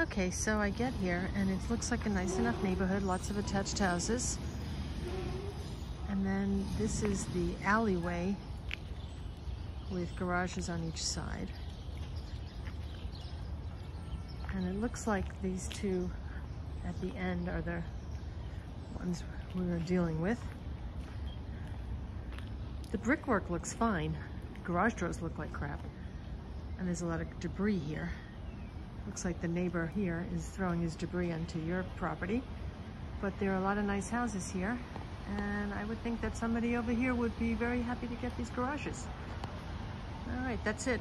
Okay, so I get here and it looks like a nice enough neighborhood, lots of attached houses. And then this is the alleyway with garages on each side. And it looks like these two at the end are the ones we were dealing with. The brickwork looks fine. Garage doors look like crap. And there's a lot of debris here. Looks like the neighbor here is throwing his debris onto your property. But there are a lot of nice houses here. And I would think that somebody over here would be very happy to get these garages. All right, that's it.